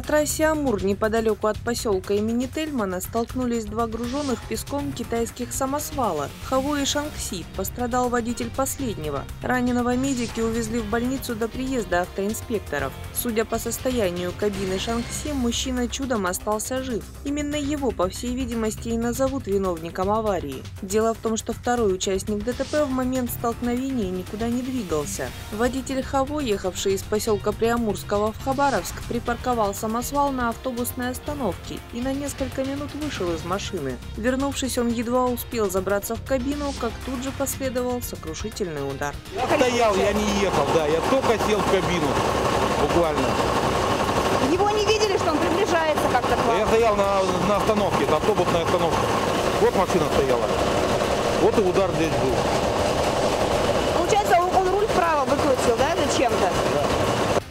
На трассе Амур, неподалеку от поселка имени Тельмана, столкнулись два груженных песком китайских самосвала – Хаво и Шангси. Пострадал водитель последнего. Раненого медики увезли в больницу до приезда автоинспекторов. Судя по состоянию кабины Шангси, мужчина чудом остался жив. Именно его, по всей видимости, и назовут виновником аварии. Дело в том, что второй участник ДТП в момент столкновения никуда не двигался. Водитель Хаво, ехавший из поселка Приамурского в Хабаровск, припарковался самосвал на автобусной остановке и на несколько минут вышел из машины. Вернувшись, он едва успел забраться в кабину, как тут же последовал сокрушительный удар. Я стоял, я не ехал, да, я только сел в кабину, буквально. Его не видели, что он приближается как-то к Да Я вам? стоял на, на остановке, это автобусная остановка. Вот машина стояла. Вот и удар здесь был. Получается, он, он руль вправо выкрутил, да, зачем-то?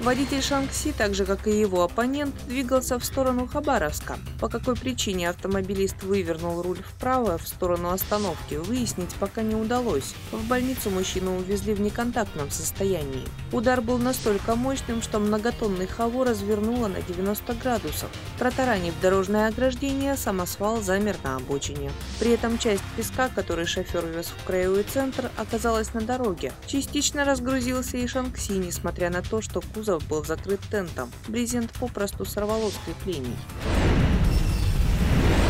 Водитель Шангси, так же как и его оппонент, двигался в сторону Хабаровска. По какой причине автомобилист вывернул руль вправо в сторону остановки, выяснить пока не удалось. В больницу мужчину увезли в неконтактном состоянии. Удар был настолько мощным, что многотонный хаво развернуло на 90 градусов. Протаранив дорожное ограждение, самосвал замер на обочине. При этом часть песка, который шофер вез в краевой центр, оказалась на дороге. Частично разгрузился и Шангси, несмотря на то, что кузов был закрыт тентом. Брезент попросту сорвало с креплений.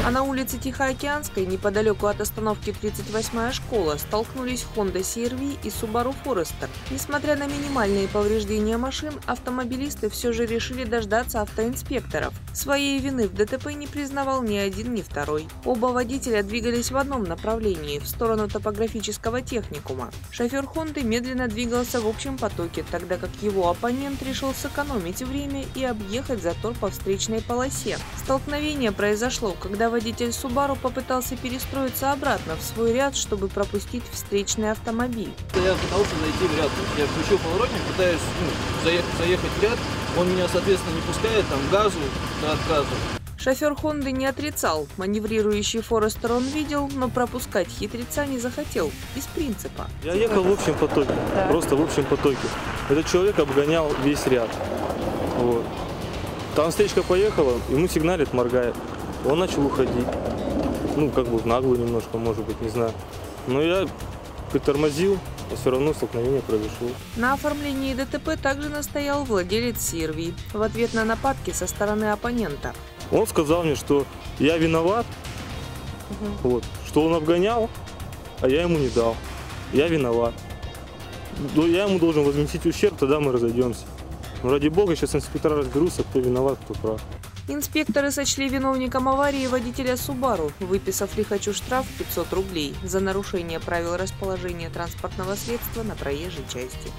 А на улице Тихоокеанской, неподалеку от остановки 38-я школа, столкнулись Honda CR-V и Subaru Forester. Несмотря на минимальные повреждения машин, автомобилисты все же решили дождаться автоинспекторов. Своей вины в ДТП не признавал ни один, ни второй. Оба водителя двигались в одном направлении, в сторону топографического техникума. Шофер Хонды медленно двигался в общем потоке, тогда как его оппонент решил сэкономить время и объехать затор по встречной полосе. Столкновение произошло, когда водитель Subaru попытался перестроиться обратно в свой ряд, чтобы пропустить встречный автомобиль. Я пытался найти в ряд. Я включил поворотник, пытаюсь ну, заехать, заехать в ряд. Он меня, соответственно, не пускает, там газу до отказа. Шофер Хонды не отрицал, маневрирующий Форестер он видел, но пропускать хитреца не захотел, из принципа. Я ехал в общем потоке, просто в общем потоке. Этот человек обгонял весь ряд. Вот. Там встречка поехала, ему сигналит, моргает. Он начал уходить. Ну, как бы в наглую немножко, может быть, не знаю. Но я притормозил, а все равно столкновение произошло. На оформлении ДТП также настоял владелец Сирви в ответ на нападки со стороны оппонента. Он сказал мне, что я виноват, вот, что он обгонял, а я ему не дал. Я виноват. Ну, Я ему должен возместить ущерб, тогда мы разойдемся. Ну, ради бога, сейчас инспектора разберутся, кто виноват, кто прав. Инспекторы сочли виновником аварии водителя Субару, выписав лихачу штраф 500 рублей за нарушение правил расположения транспортного средства на проезжей части.